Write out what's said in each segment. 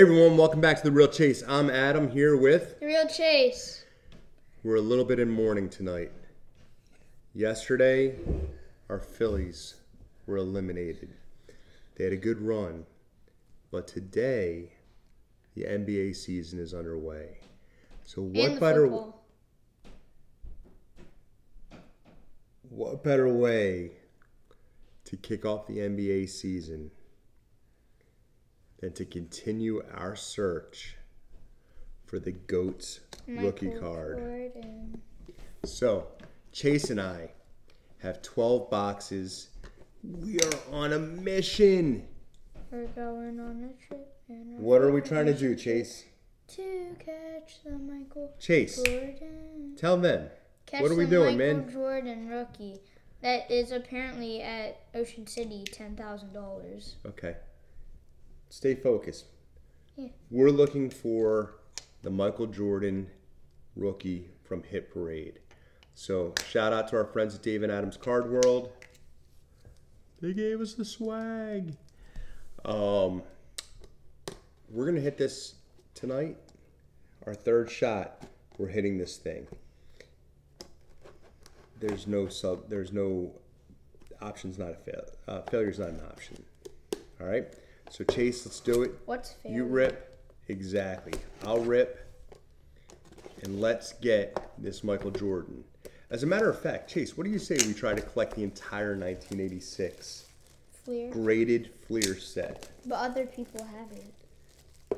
Hey everyone, welcome back to The Real Chase. I'm Adam here with. The real Chase. We're a little bit in mourning tonight. Yesterday, our Phillies were eliminated. They had a good run, but today, the NBA season is underway. So what better football. what better way to kick off the NBA season than to continue our search for the GOAT's rookie card? Jordan. So, Chase and I have 12 boxes. We are on a mission. We're going on a trip. And What are we trying to do, Chase? To catch the Michael Chase, Jordan. tell them. Catch What are we the doing, Michael man? Jordan rookie. That is apparently at Ocean City, ten thousand dollars. Okay. Stay focused. Yeah. We're looking for the Michael Jordan rookie from Hit Parade. So, shout out to our friends at Dave and Adams Card World. They gave us the swag. Um, we're gonna hit this tonight. Our third shot. We're hitting this thing. There's no sub. There's no options. Not a fail. Uh, failure's not an option. All right. So Chase, let's do it. What's fair? You rip. Exactly. I'll rip. And let's get this Michael Jordan. As a matter of fact, Chase, what do you say we try to collect the entire 1986 Fleer. graded Fleer set? But other people have it.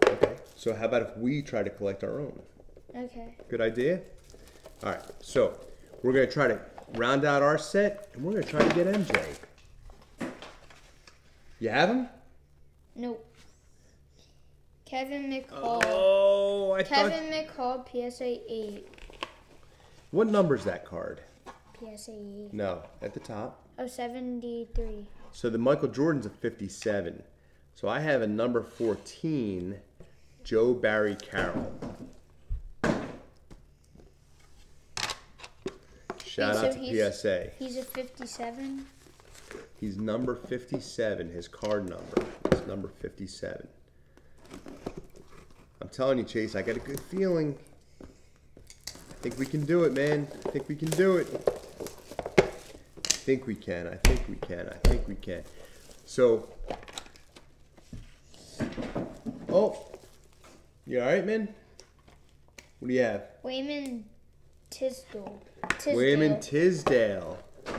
Okay. So how about if we try to collect our own? Okay. Good idea? All right. So we're going to try to round out our set and we're going to try to get MJ. You have him? Nope. Kevin McHale. Oh, I thought. Kevin McHale, PSA 8. What number's that card? PSA 8. No, at the top. Oh, 73. So the Michael Jordan's a 57. So I have a number 14, Joe Barry Carroll. Shout Wait, out so to he's- PSA. He's a 57. He's number 57. His card number is number 57. I'm telling you, Chase, I got a good feeling. I think we can do it, man. I think we can do it. I think we can. I think we can. I think we can. So, oh, you all right, man? What do you have? Wayman Tisdale. Tisdale. Wayman Tisdale.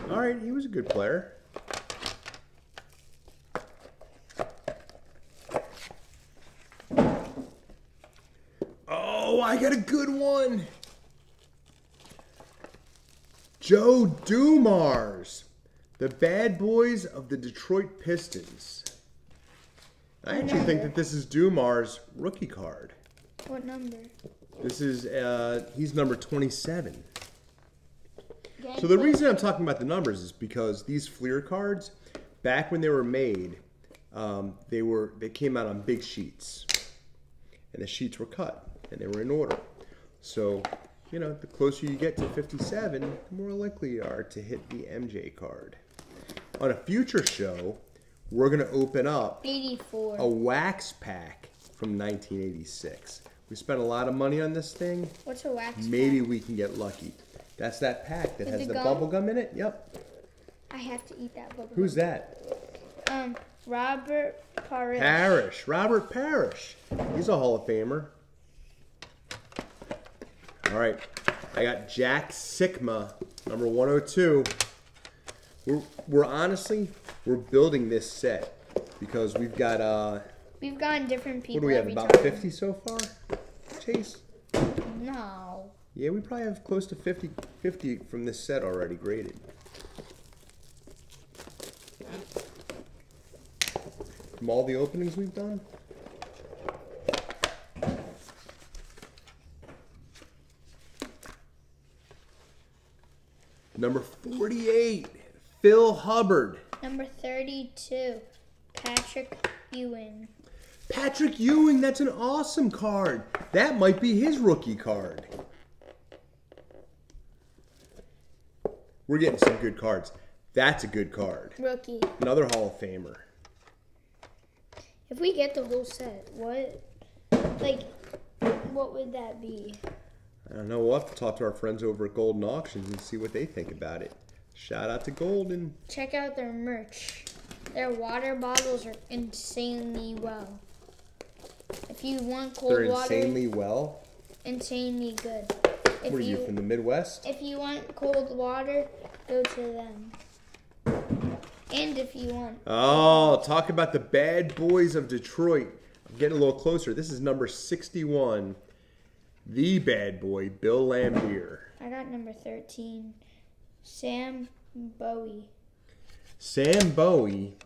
All right, he was a good player. Oh, I got a good one. Joe Dumars, the bad boys of the Detroit Pistons. I actually think that this is Dumars' rookie card. What number? This is uh, he's number 27. Gang So the reason I'm talking about the numbers is because these Fleer cards, back when they were made, um, they were they came out on big sheets, and the sheets were cut and they were in order. So, you know, the closer you get to 57, the more likely you are to hit the MJ card. On a future show, we're gonna open up 84. a wax pack from 1986. We spent a lot of money on this thing. What's a wax? Pack? Maybe we can get lucky. That's that pack that With has the the, gum? bubble gum in it. Yep. I have to eat that bubble. Who's that? Um, Robert Parish. Parish. Robert Parish. He's a Hall of Famer. All right. I got Jack Sikma, number 102. We're, we're honestly, we're building this set because we've got, uh, We've gotten different people what do we have, about time. 50 so far? Chase? No. Yeah, we probably have close to 50, 50 from this set already graded. From all the openings we've done? Number 48, Phil Hubbard. Number 32, Patrick Ewing. Patrick Ewing, that's an awesome card. That might be his rookie card. We're getting some good cards. That's a good card. Rookie. Another Hall of Famer. If we get the whole set, what? Like, what would that be? I don't know. We'll have to talk to our friends over at Goldin Auctions and see what they think about it. Shout out to Goldin. Check out their merch. Their water bottles are insanely well. If you want cold They're water, insanely well. insanely good. If What are you from the Midwest? If you want cold water, go to them. And if you want, Oh, talk about the bad boys of Detroit. I'm getting a little closer. This is number 61. The bad boy, Bill Laimbeer. I got number 13. Sam Bowie. Sam Bowie.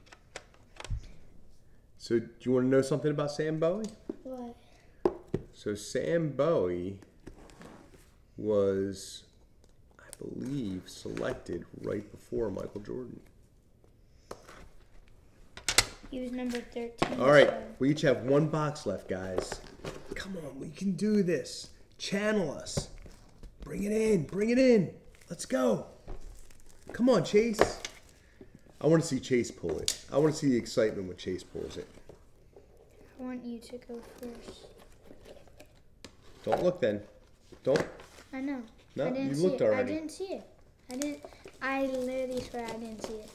So, do you want to know something about Sam Bowie? What? So, Sam Bowie was, I believe, selected right before Michael Jordan. He was number 13. All right, so- we each have one box left, guys. Come on, we can do this. Channel us. Bring it in, bring it in. Let's go. Come on, Chase. I want to see Chase pull it. I want to see the excitement when Chase pulls it. I want you to go first. Don't look then. Don't. I know. No, I didn't you see looked it. already. I didn't see it. I didn't. I literally swear I didn't see it.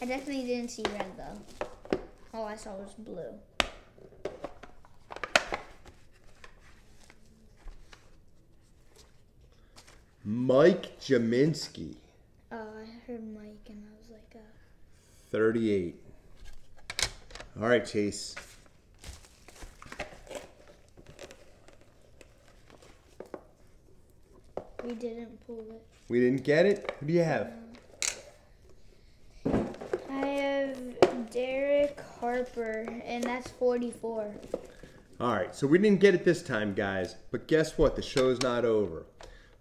I definitely didn't see red though. All I saw was blue. Mike Gminski, Oh, I heard Mike and I was like, uh, 38. All right, Chase. we didn't pull it. We didn't get it. Who do you have? I have Derek Harper, and that's 44. All right, so we didn't get it this time, guys. But guess what? The show's not over.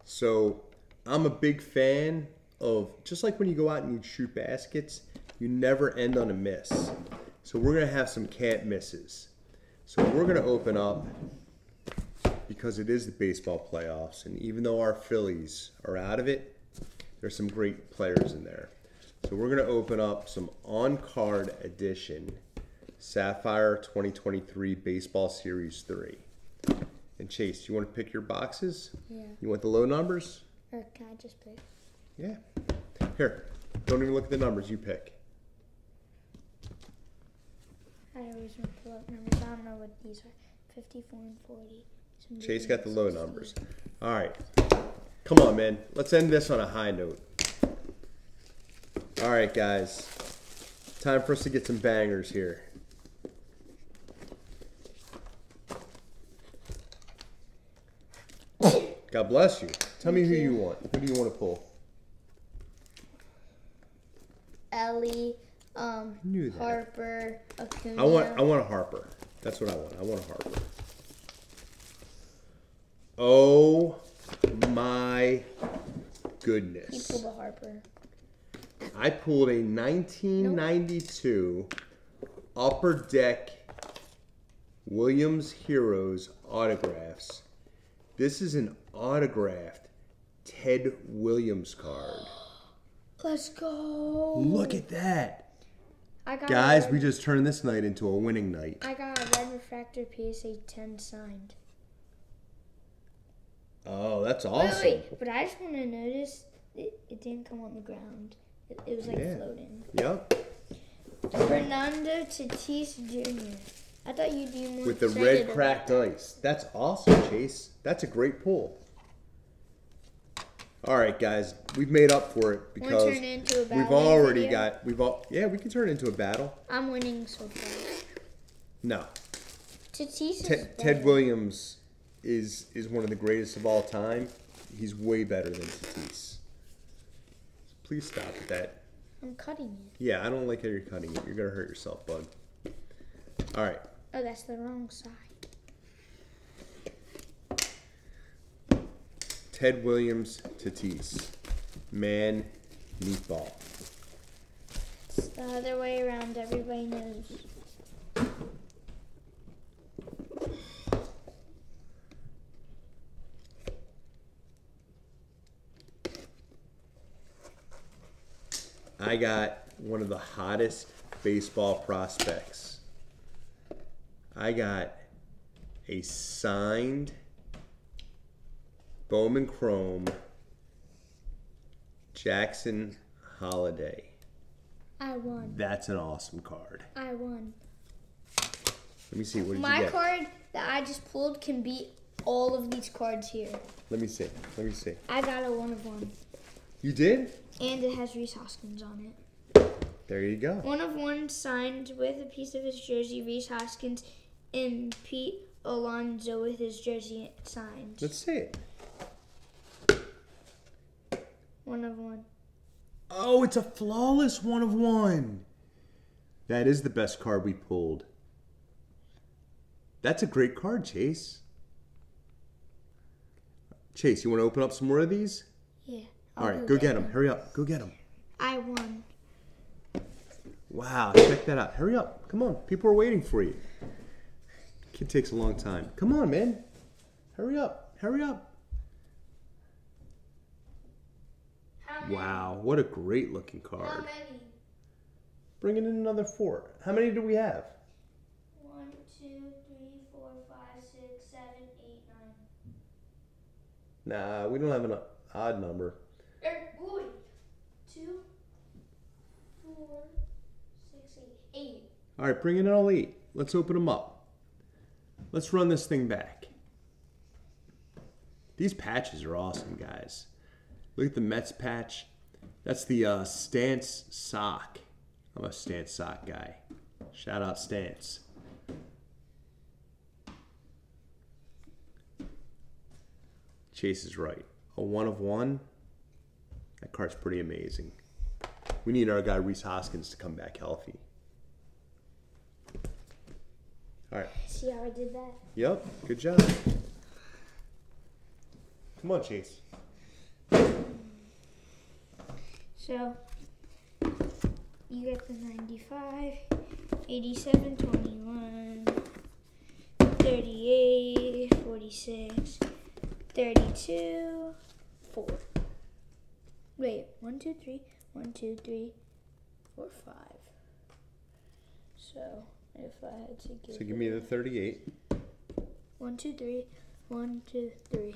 So I'm a big fan of just like when you go out and you shoot baskets, you never end on a miss. So we're gonna have some can't misses. So we're gonna open up because it is the baseball playoffs, and even though our Phillies are out of it, there's some great players in there. So we're gonna open up some on-card edition Sapphire 2023 Baseball Series 3. And Chase, you want to pick your boxes? Yeah. You want the low numbers? Or can I just pick? Yeah. Here, don't even look at the numbers. You pick. I always want to pull up numbers. I don't know what these are. 54 and 40. Some Chase got the low 60. numbers. All right. Come on, man. Let's end this on a high note. All right, guys. Time for us to get some bangers here. God bless you. Tell me who you. you want. Who do you want to pull? Ellie, um. Harper, Acuna. I want I want a Harper. That's what I want. I want a Harper. Oh my He goodness. pulled a Harper. I pulled a 1992 Upper Deck Williams Heroes autographs. This is an autographed Ted Williams card. Let's go. Look at that. I got Guys, we just turned this night into a winning night. I got a red refractor PSA 10 signed. Oh, that's awesome. wait, but I just want to notice it, it didn't come on the ground. It, it was like Yeah. floating. Yep. Fernando Tatis Jr. I thought you'd be more With the red cracked ice. That's awesome, Chase. That's a great pull. All right, guys, we've made up for it because turn into a we've already video? got we've all yeah we can turn it into a battle. I'm winning so far. No, Tatis is Ted. Ted Williams is is one of the greatest of all time. He's way better than Tatis. Please stop that. I'm cutting it. Yeah, I don't like how you're cutting it. You're gonna hurt yourself, bud. All right, Oh, that's the wrong side. Ted Williams, Tatis, man, meatball. It's the other way around. Everybody knows. I got one of the hottest baseball prospects. I got a signed Bowman Chrome Jackson Holliday. I won. That's an awesome card. I won. Let me see. What did My you get? card that I just pulled can beat all of these cards here. Let me see. Let me see. I got a one of one. You did? And it has Rhys Hoskins on it. There you go. One of one signed with a piece of his jersey, Rhys Hoskins, and Pete Alonso with his jersey signed. Let's see it. One of one. Oh, it's a flawless one of one. That is the best card we pulled. That's a great card, Chase. Chase, you want to open up some more of these? Yeah. All right, go get them. them. Hurry up. Go get them. I won. Wow, check that out. Hurry up. Come on. People are waiting for you. Kid takes a long time. Come on, man. Hurry up. Hurry up. How many? Wow, what a great looking How card. many? Bring in another four. How many do we have? One, two, three, four, five, six, seven, eight, nine. Nah, we don't have an odd number. Er, wait. Two, four, six, eight. Eight. All right, bring in all eight. Let's open them up. Let's run this thing back. These patches are awesome, guys. Look at the Mets patch. That's the uh, Stance sock. I'm a Stance sock guy. Shout out Stance. Chase is right. A one of one. That card's pretty amazing. We need our guy Rhys Hoskins to come back healthy. All right. See how I did that? Yep. Good job. Come on, Chase. So, you get the 95, 87, 21, 38, 46, 32, 4. Wait, 1, 2, 3, 1, 2, 3, 4, 5. So, if I had to give So give me the 38. 1, 2, 3, 1, 2, 3.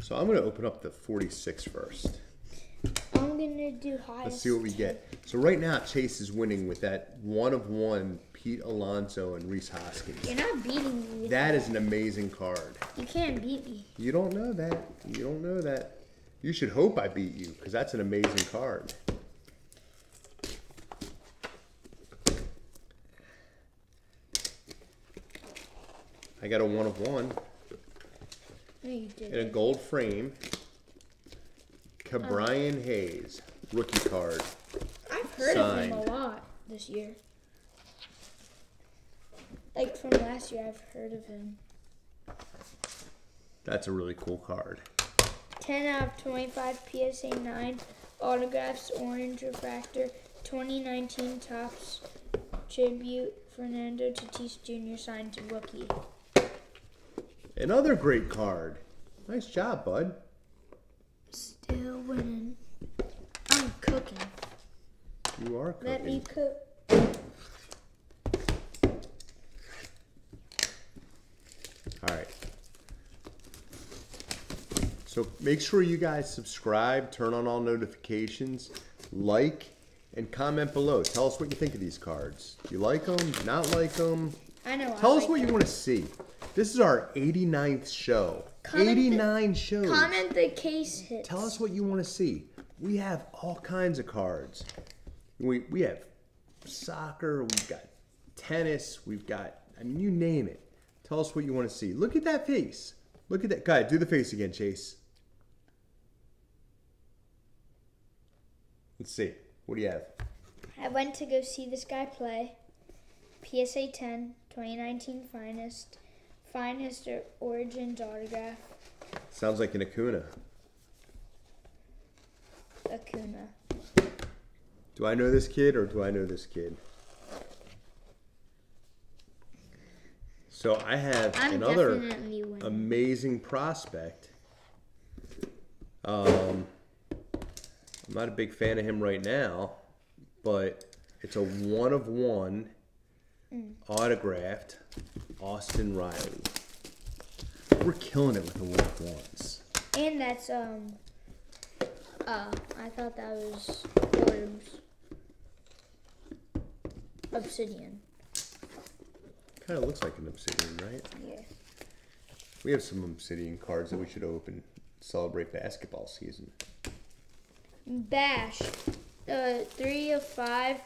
So I'm going to open up the 46 first. I'm gonna do highest. Let's see what we get. So right now, Chase is winning with that one of one Pete Alonso and Rhys Hoskins. You're not beating me. That is an amazing card. You can't beat me. You don't know that. You don't know that. You should hope I beat you because that's an amazing card. I got a one of one No, you in a gold frame. Ke'Bryan Hayes, rookie card. I've heard of him a signed. lot this year. Like from last year, I've heard of him. That's a really cool card. 10 out of 25 PSA 9 autographs, orange refractor, 2019 Topps tribute, Fernando Tatis Jr. signed to rookie. Another great card. Nice job, bud. Still winning. I'm cooking. You are cooking. Let me cook. All right. So make sure you guys subscribe, turn on all notifications, like, and comment below. Tell us what you think of these cards. Do you like them? Not like them? I know. Tell I us like what you want to see. This is our 89th show. Comment the- 89 shows. Comment the case hits. Tell us what you want to see. We have all kinds of cards. We we have soccer, we've got tennis, we've got I mean you name it. Tell us what you want to see. Look at that face. Look at that guy. Do the face again, Chase. Let's see. What do you have? I went to go see this guy play. PSA 10, 2019 finest, finest or- origins autograph, Sounds like an Acuna. Acuna. Do I know this kid or do I know this kid? So I have I'm another amazing prospect. Um, I'm not a big fan of him right now, but it's a one of one Mm. autographed Austin Riley. We're killing it with the one of ones. And that's um. Uh, I thought that was orbs. Obsidian. Kind of looks like an obsidian, right? Yeah. We have some obsidian cards that we should open. Celebrate basketball season. Bash. Uh, 3 of 5.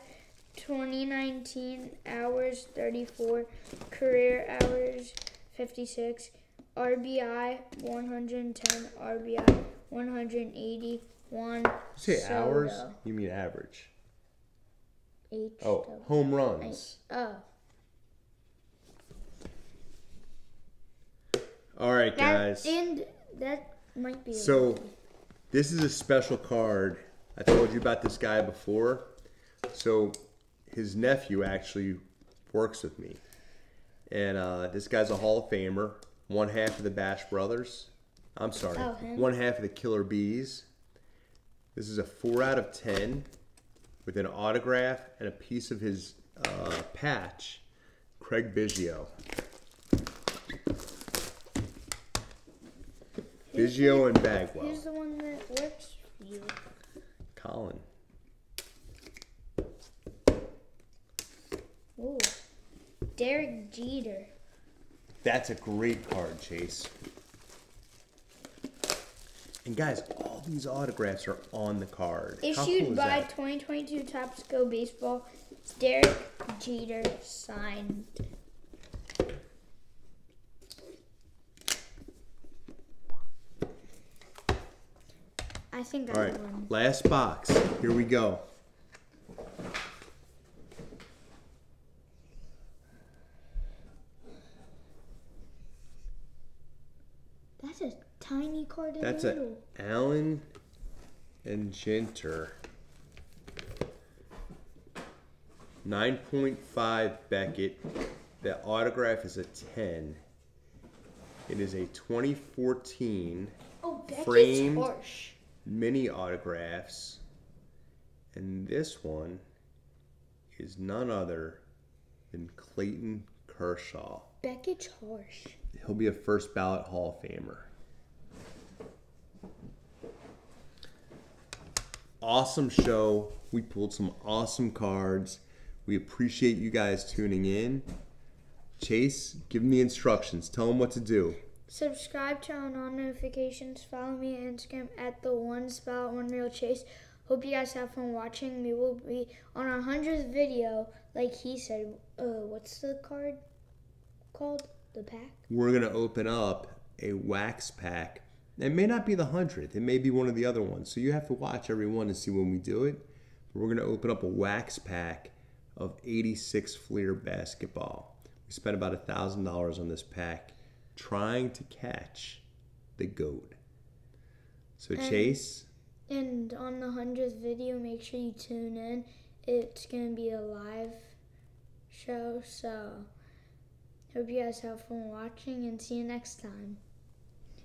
2019 hours 34. Career hours 56. RBI 110. RBI 181. Say hours? You mean average? H. Oh, home runs. Oh. All right, That, guys. and that might be. So, this is a special card. I told you about this guy before. So, his nephew actually works with me. And uh, this guy's a Hall of Famer, one half of the Bash Brothers. I'm sorry, Oh, one half of the Killer Bees. This is a 4 out of 10 with an autograph and a piece of his uh, patch, Craig Biggio. Biggio and Bagwell. Who's the one that works for you? Colin. Ooh. Derek Jeter. That's a great card, Chase. And guys, all these autographs are on the card. Issued cool by that? 2022 Topps Go Baseball. Derek Jeter signed. I think I All right, won. last box. Here we go. That's a tiny card That's a. Allen and Ginter. 9.5 Beckett. That autograph is a 10. It is a 2014 Oh, Beckett's framed. harsh. mini autographs. And this one is none other than Clayton Kershaw. Beckett's harsh. He'll be a first ballot Hall of Famer. Awesome show. We pulled some awesome cards. We appreciate you guys tuning in. Chase, give them the instructions. Tell them what to do. Subscribe, turn on notifications, follow me on Instagram at the one spell one real chase. Hope you guys have fun watching. We will be on our hundredth video, like he said. Uh, what's the card called? The pack. We're going to open up a wax pack. It may not be the 100th, it may be one of the other ones. So you have to watch every one to see when we do it. But We're going to open up a wax pack of 86 Fleer basketball. We spent about a $1,000 on this pack trying to catch the GOAT. So, And- Chase, And on the hundredth video, make sure you tune in. It's gonna be a live show, so hope you guys have fun watching and see you next time.